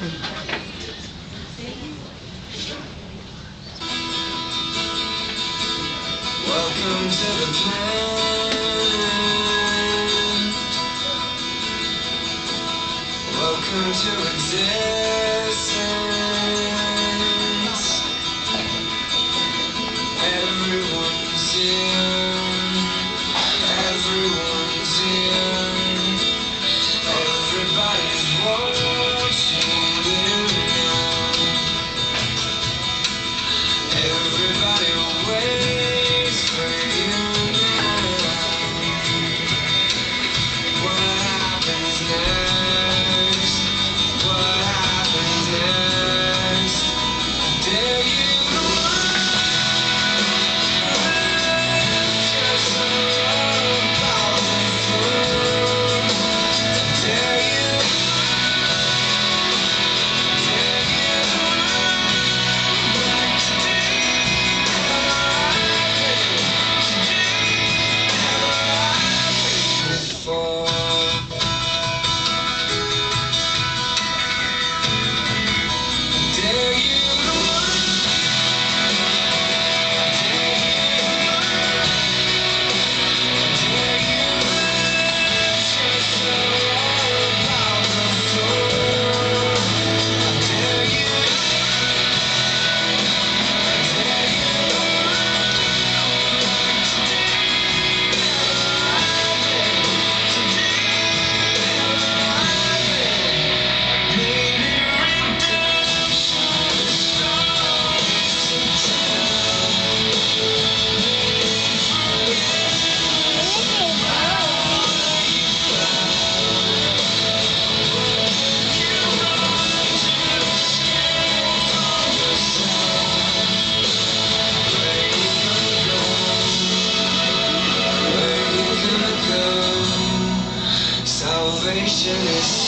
Welcome to the plan. Welcome to existence. Salvation is